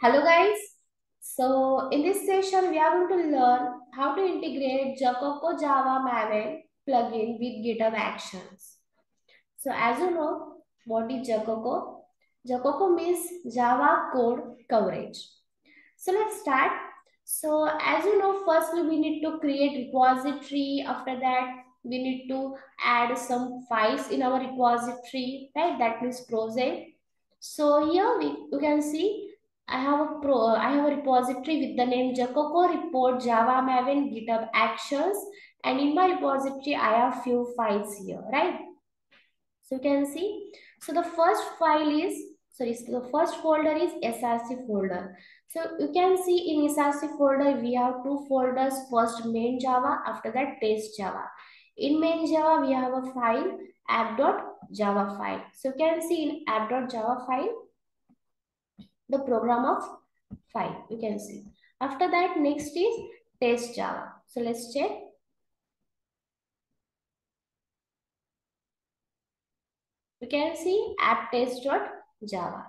Hello guys. So in this session, we are going to learn how to integrate Jacoco Java Maven plugin with GitHub Actions. So as you know, what is Jacoco? Jacoco means Java code coverage. So let's start. So as you know, firstly we need to create repository. After that, we need to add some files in our repository, right? That means project. So here we you can see I have a pro, I have a repository with the name Jacoco report Java Maven GitHub Actions, and in my repository I have few files here, right? So you can see. So the first file is sorry, so the first folder is SRC folder. So you can see in SRC folder we have two folders. First main Java, after that test Java. In main Java we have a file app.java file. So you can see in app.java file the program of file you can see. After that next is test java. So let's check. You can see app test.java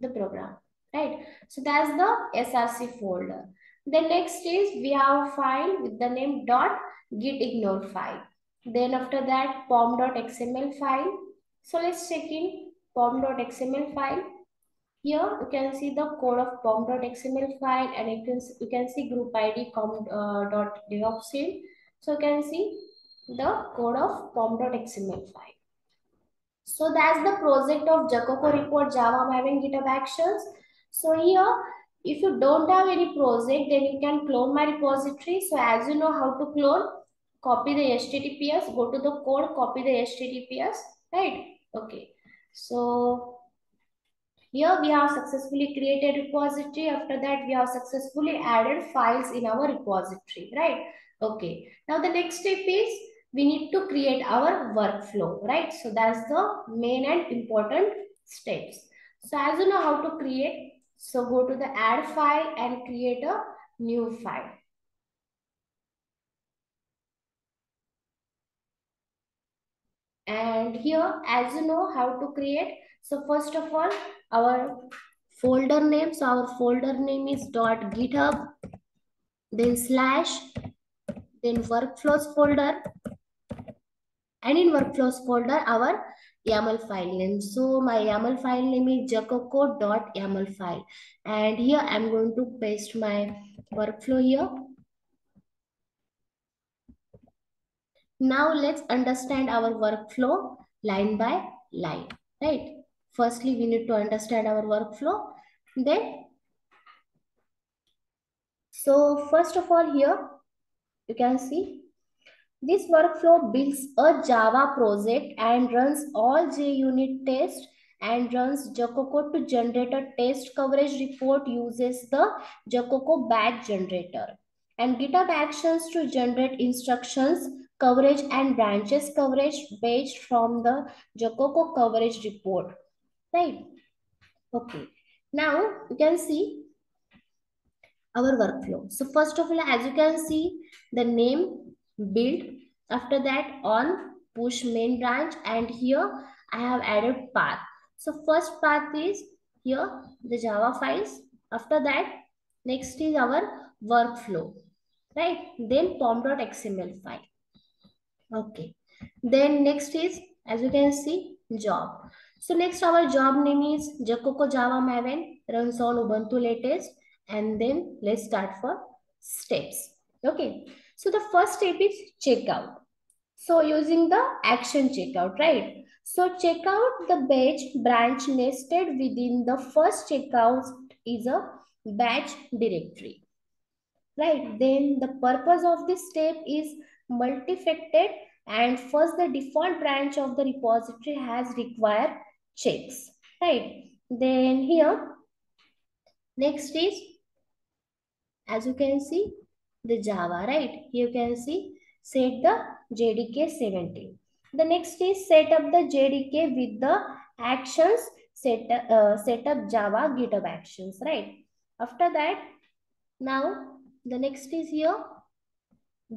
the program right? So that's the src folder. The next is we have a file with the name dot git ignore file. Then after that pom.xml file. So let's check in pom.xml file. Here you can see the code of pom.xml file and you can, you can see group ID com.devoxil. Uh, so you can see the code of pom.xml file. So that's the project of Jacoco report Java Maven GitHub Actions. So here, if you don't have any project, then you can clone my repository. So as you know how to clone, copy the HTTPS, go to the code, copy the HTTPS, right? Okay. So here we have successfully created repository. After that, we have successfully added files in our repository, right? Okay. Now the next step is we need to create our workflow, right? So that's the main and important steps. So as you know how to create, so go to the add file and create a new file. And here, as you know how to create, so first of all, our folder name, so our folder name is dot github, then slash, then workflows folder, and in workflows folder, our YAML file name. So my YAML file name is jacoco.yaml file. And here I'm going to paste my workflow here. Now let's understand our workflow line by line, right? Firstly, we need to understand our workflow. Then, so first of all here, you can see this workflow builds a Java project and runs all JUnit tests and runs Jacoco to generate a test coverage report uses the Jacoco badge generator and GitHub Actions to generate instructions coverage and branches coverage based from the Jacoco coverage report, right? Okay, now you can see our workflow. So first of all, as you can see, the name build, after that on push main branch and here I have added path. So first path is here the Java files. After that, next is our workflow, right? Then pom.xml file. Okay. Then next is, as you can see, job. So next our job name is Jacoco Java Maven, runs on Ubuntu latest. And then let's start for steps. Okay. So the first step is checkout. So using the action checkout, right? So check out the badge branch nested within the first checkout is a batch directory. Right. Then the purpose of this step is multifacted and first the default branch of the repository has required checks. Right. Then here next is as you can see the java right? You can see set the jdk 17 the next is set up the jdk with the actions set, uh, set up java github actions right? After that now the next is here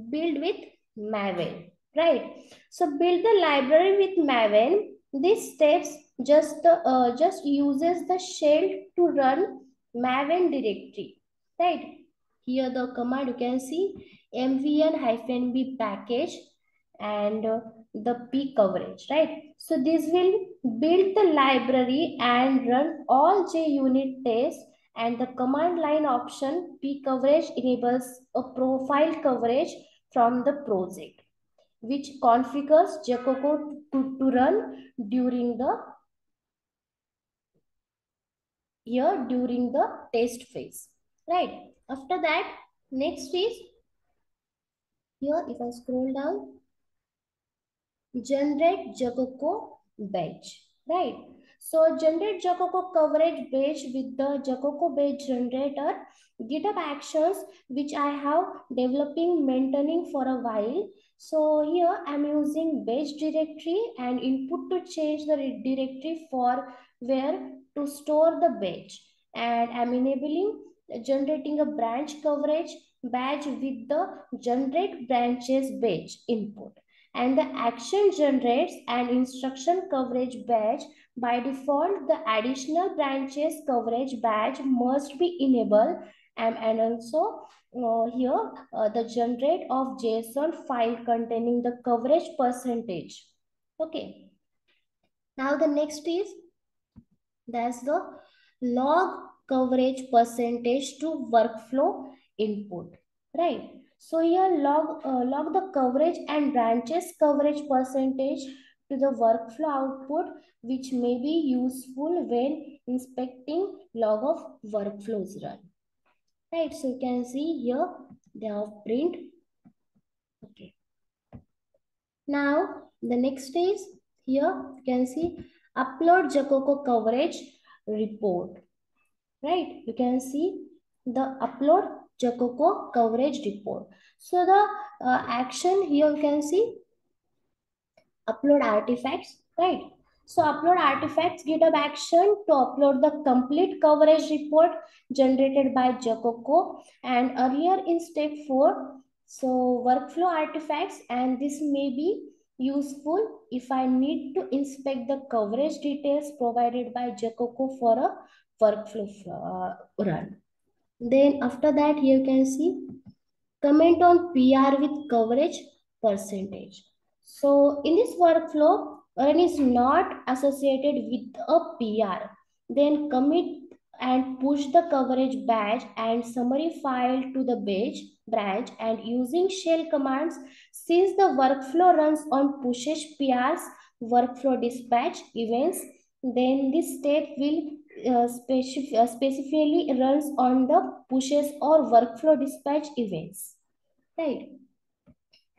build with Maven, right? So build the library with Maven. These steps just the, uh, just uses the shell to run maven directory, right? Here the command you can see mvn-b package and uh, the p coverage, right? So this will build the library and run all JUnit tests and the command line option p coverage enables a profile coverage from the project which configures Jacoco to, to run during the here during the test phase right? After that next is here if i scroll down generate jacoco badge right so generate jacoco coverage badge with the jacoco badge generator github actions which i have developing maintaining for a while. So here i'm using badge directory and input to change the directory for where to store the badge and I'm enabling generating a branch coverage badge with the generate branches badge input. And the action generates an instruction coverage badge by default the additional branches coverage badge must be enabled. And, and also uh, here uh, the generate of json file containing the coverage percentage. Okay. Now the next is that's the log coverage percentage to workflow input, right? So here log, uh, log the coverage and branches coverage percentage to the workflow output, which may be useful when inspecting log of workflows run. Right, so you can see here they have print. Okay. Now the next is here you can see upload Jacoco coverage report. Right, you can see the upload Jacoco coverage report. So the uh, action here you can see upload artifacts, right? So upload artifacts GitHub action to upload the complete coverage report generated by Jacoco and earlier in step 4, so workflow artifacts and this may be useful if I need to inspect the coverage details provided by Jacoco for a workflow uh, run. Then after that, here you can see comment on PR with coverage percentage. So in this workflow, run is not associated with a PR. Then commit and push the coverage badge and summary file to the badge branch and using shell commands since the workflow runs on pushes PRs workflow dispatch events then this step will uh, specif uh, specifically runs on the pushes or workflow dispatch events right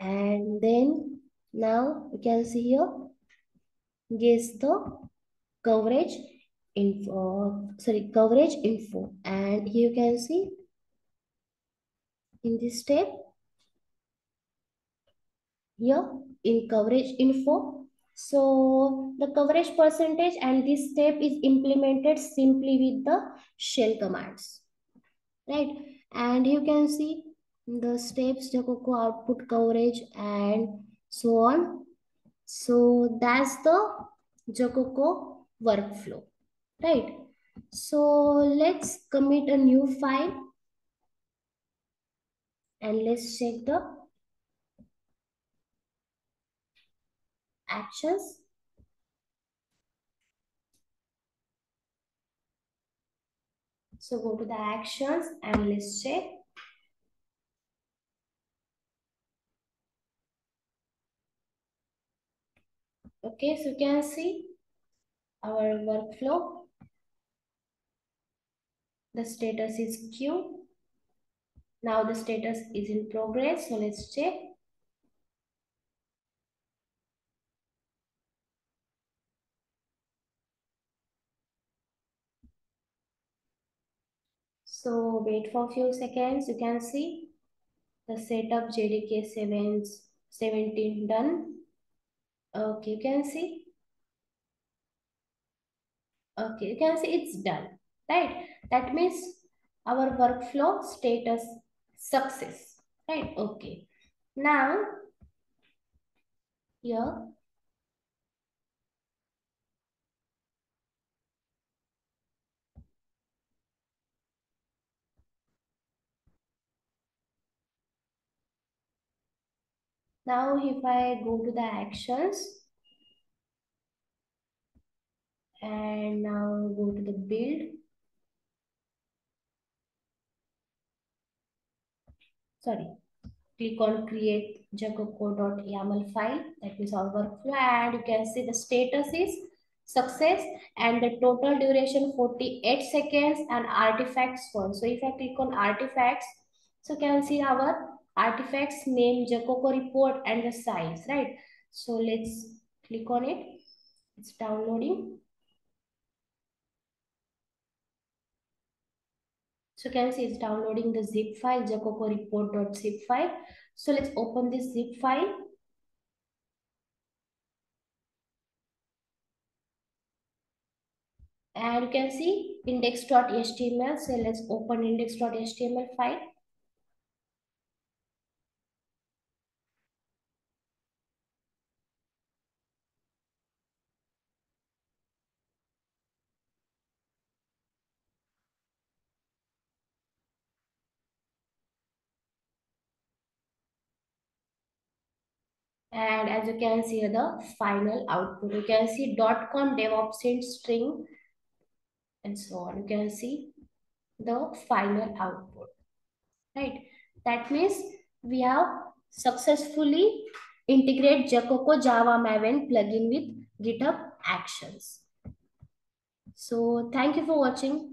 and then now you can see here. Guess the coverage info sorry coverage info. And here you can see in this step here in coverage info. So the coverage percentage and this step is implemented simply with the shell commands right? And you can see the steps Jacoco output coverage and so on. So that's the Jacoco workflow right? So let's commit a new file and let's check the actions. So go to the actions and let's check okay so you can see our workflow the status is queue. Now the status is in progress. So let's check. So wait for a few seconds. You can see the setup JDK 7, 17 done. Okay, you can see. Okay, you can see it's done, right? That means our workflow status success, right? Okay. Now, here, Now, if I go to the actions and now go to the build, sorry, click on create jacoco.yaml file. That is our workflow and you can see the status is success and the total duration 48 seconds and artifacts one. So if I click on artifacts, so you can see our artifacts name, Jacoco report and the size, right? So let's click on it. It's downloading. So you can see it's downloading the zip file, Jacoco report.zip file. So let's open this zip file. And you can see index.html. So let's open index.html file. And as you can see the final output, you can see dot .com DevOps string and so on. You can see the final output, right? That means we have successfully integrate Jacoco Java Maven plugin with GitHub Actions. So thank you for watching.